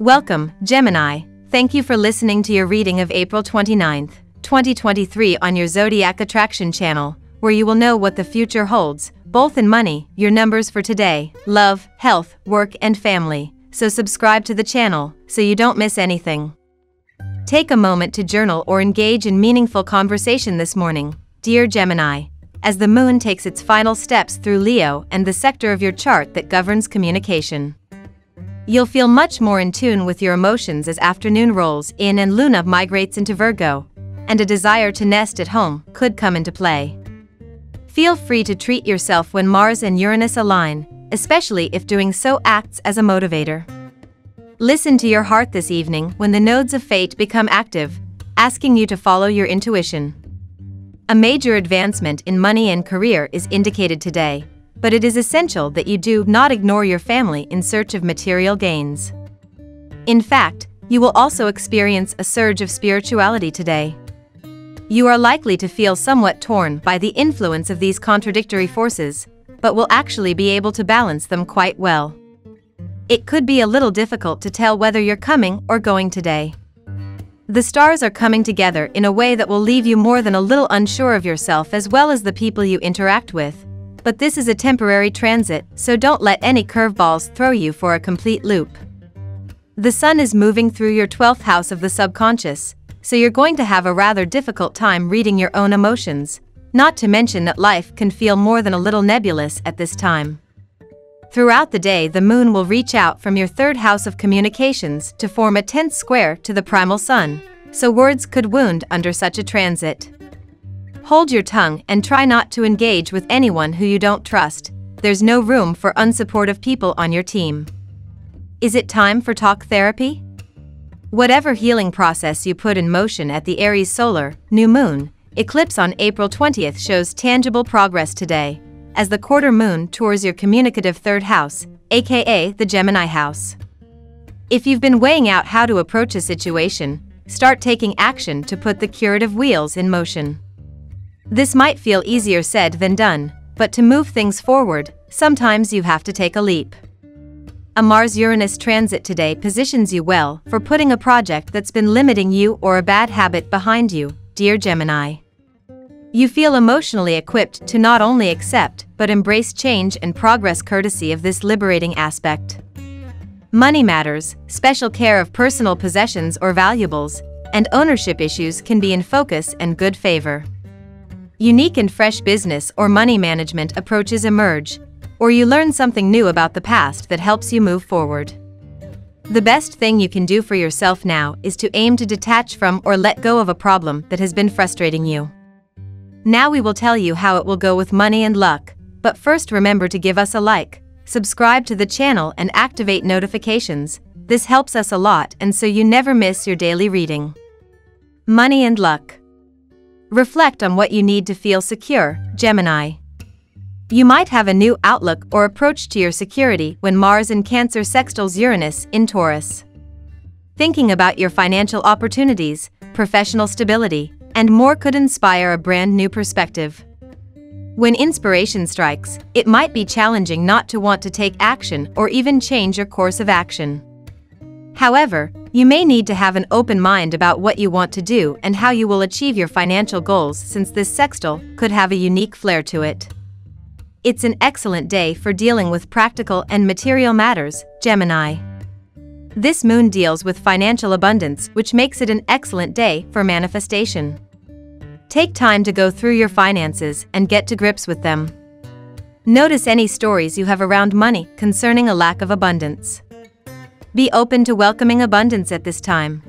Welcome, Gemini. Thank you for listening to your reading of April 29th, 2023 on your Zodiac Attraction channel, where you will know what the future holds, both in money, your numbers for today, love, health, work, and family. So subscribe to the channel so you don't miss anything. Take a moment to journal or engage in meaningful conversation this morning, dear Gemini, as the moon takes its final steps through Leo and the sector of your chart that governs communication. You'll feel much more in tune with your emotions as afternoon rolls in and Luna migrates into Virgo, and a desire to nest at home could come into play. Feel free to treat yourself when Mars and Uranus align, especially if doing so acts as a motivator. Listen to your heart this evening when the nodes of fate become active, asking you to follow your intuition. A major advancement in money and career is indicated today but it is essential that you do not ignore your family in search of material gains. In fact, you will also experience a surge of spirituality today. You are likely to feel somewhat torn by the influence of these contradictory forces, but will actually be able to balance them quite well. It could be a little difficult to tell whether you're coming or going today. The stars are coming together in a way that will leave you more than a little unsure of yourself as well as the people you interact with, but this is a temporary transit, so don't let any curveballs throw you for a complete loop. The sun is moving through your 12th house of the subconscious, so you're going to have a rather difficult time reading your own emotions, not to mention that life can feel more than a little nebulous at this time. Throughout the day, the moon will reach out from your third house of communications to form a tense square to the primal sun, so words could wound under such a transit. Hold your tongue and try not to engage with anyone who you don't trust. There's no room for unsupportive people on your team. Is it time for talk therapy? Whatever healing process you put in motion at the Aries solar, new moon, eclipse on April 20th shows tangible progress today, as the quarter moon tours your communicative third house, aka the Gemini house. If you've been weighing out how to approach a situation, start taking action to put the curative wheels in motion. This might feel easier said than done, but to move things forward, sometimes you have to take a leap. A Mars-Uranus transit today positions you well for putting a project that's been limiting you or a bad habit behind you, dear Gemini. You feel emotionally equipped to not only accept but embrace change and progress courtesy of this liberating aspect. Money matters, special care of personal possessions or valuables, and ownership issues can be in focus and good favor. Unique and fresh business or money management approaches emerge, or you learn something new about the past that helps you move forward. The best thing you can do for yourself now is to aim to detach from or let go of a problem that has been frustrating you. Now we will tell you how it will go with money and luck, but first remember to give us a like, subscribe to the channel and activate notifications, this helps us a lot and so you never miss your daily reading. Money and luck. Reflect on what you need to feel secure, Gemini. You might have a new outlook or approach to your security when Mars in Cancer sextiles Uranus in Taurus. Thinking about your financial opportunities, professional stability, and more could inspire a brand new perspective. When inspiration strikes, it might be challenging not to want to take action or even change your course of action. However, you may need to have an open mind about what you want to do and how you will achieve your financial goals since this sextile could have a unique flair to it. It's an excellent day for dealing with practical and material matters, Gemini. This moon deals with financial abundance, which makes it an excellent day for manifestation. Take time to go through your finances and get to grips with them. Notice any stories you have around money concerning a lack of abundance. Be open to welcoming abundance at this time.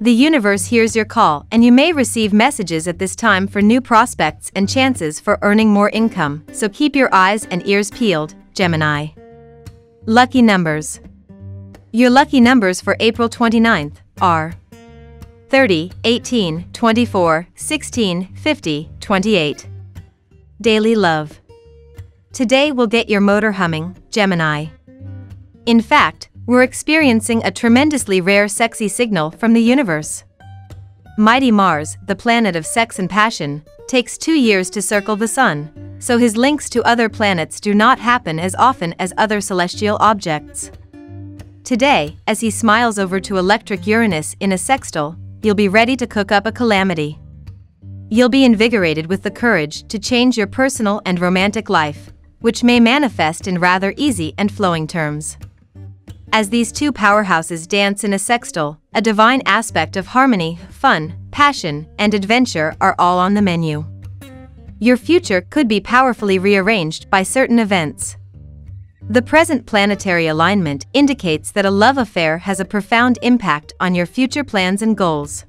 The universe hears your call, and you may receive messages at this time for new prospects and chances for earning more income, so keep your eyes and ears peeled, Gemini. Lucky numbers. Your lucky numbers for April 29th are 30, 18, 24, 16, 50, 28. Daily love. Today will get your motor humming, Gemini. In fact, we're experiencing a tremendously rare sexy signal from the universe. Mighty Mars, the planet of sex and passion, takes two years to circle the Sun, so his links to other planets do not happen as often as other celestial objects. Today, as he smiles over to electric Uranus in a sextile, you'll be ready to cook up a calamity. You'll be invigorated with the courage to change your personal and romantic life, which may manifest in rather easy and flowing terms. As these two powerhouses dance in a sextile, a divine aspect of harmony, fun, passion, and adventure are all on the menu. Your future could be powerfully rearranged by certain events. The present planetary alignment indicates that a love affair has a profound impact on your future plans and goals.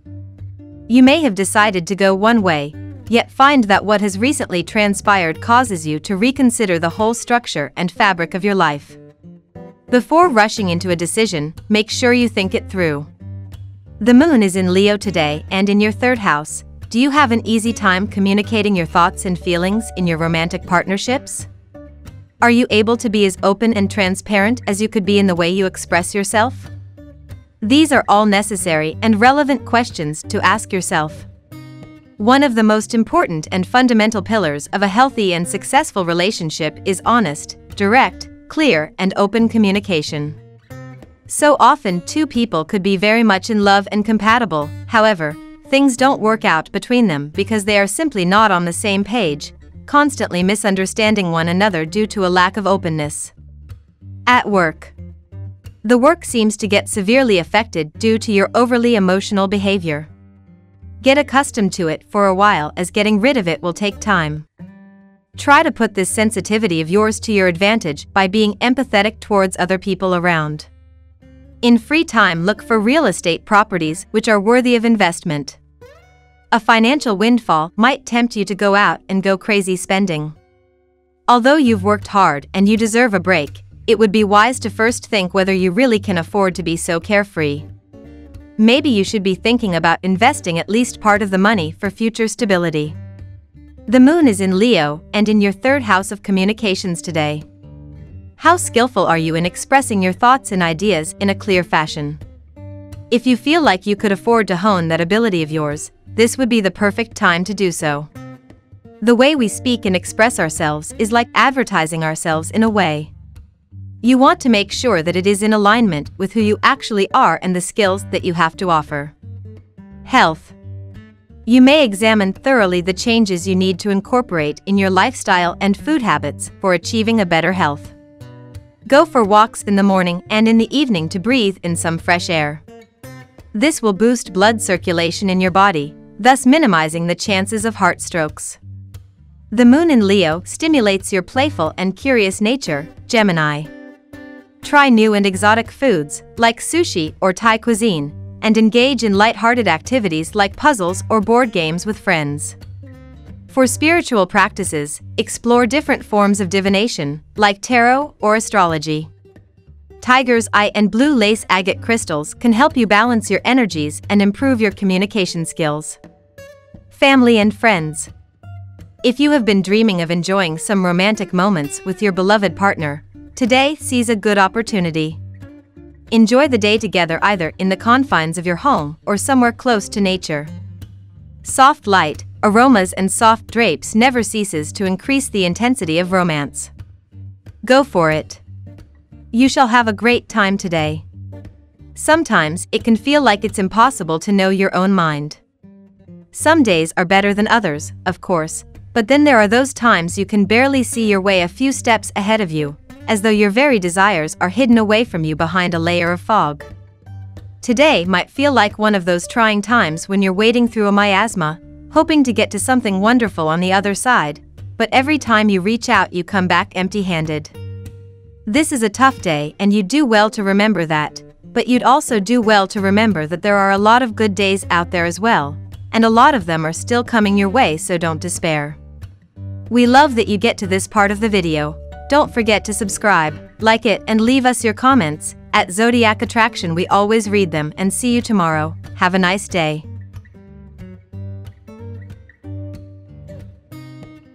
You may have decided to go one way, yet find that what has recently transpired causes you to reconsider the whole structure and fabric of your life. Before rushing into a decision, make sure you think it through. The moon is in Leo today and in your third house. Do you have an easy time communicating your thoughts and feelings in your romantic partnerships? Are you able to be as open and transparent as you could be in the way you express yourself? These are all necessary and relevant questions to ask yourself. One of the most important and fundamental pillars of a healthy and successful relationship is honest, direct, clear, and open communication. So often, two people could be very much in love and compatible, however, things don't work out between them because they are simply not on the same page, constantly misunderstanding one another due to a lack of openness. At work, the work seems to get severely affected due to your overly emotional behavior. Get accustomed to it for a while as getting rid of it will take time. Try to put this sensitivity of yours to your advantage by being empathetic towards other people around. In free time, look for real estate properties which are worthy of investment. A financial windfall might tempt you to go out and go crazy spending. Although you've worked hard and you deserve a break, it would be wise to first think whether you really can afford to be so carefree. Maybe you should be thinking about investing at least part of the money for future stability. The moon is in Leo and in your third house of communications today. How skillful are you in expressing your thoughts and ideas in a clear fashion? If you feel like you could afford to hone that ability of yours, this would be the perfect time to do so. The way we speak and express ourselves is like advertising ourselves in a way. You want to make sure that it is in alignment with who you actually are and the skills that you have to offer. Health. You may examine thoroughly the changes you need to incorporate in your lifestyle and food habits for achieving a better health. Go for walks in the morning and in the evening to breathe in some fresh air. This will boost blood circulation in your body thus minimizing the chances of heart strokes. The moon in Leo stimulates your playful and curious nature, Gemini. Try new and exotic foods, like sushi or Thai cuisine, and engage in light-hearted activities like puzzles or board games with friends. For spiritual practices, explore different forms of divination, like tarot or astrology. Tiger's eye and blue lace agate crystals can help you balance your energies and improve your communication skills. Family and friends. If you have been dreaming of enjoying some romantic moments with your beloved partner, today sees a good opportunity. Enjoy the day together either in the confines of your home or somewhere close to nature. Soft light, aromas and soft drapes never ceases to increase the intensity of romance. Go for it. You shall have a great time today. Sometimes it can feel like it's impossible to know your own mind. Some days are better than others, of course, but then there are those times you can barely see your way a few steps ahead of you, as though your very desires are hidden away from you behind a layer of fog. Today might feel like one of those trying times when you're wading through a miasma, hoping to get to something wonderful on the other side, but every time you reach out you come back empty-handed. This is a tough day and you'd do well to remember that, but you'd also do well to remember that there are a lot of good days out there as well, and a lot of them are still coming your way so don't despair. We love that you get to this part of the video. Don't forget to subscribe, like it and leave us your comments. At Zodiac Attraction we always read them and see you tomorrow. Have a nice day.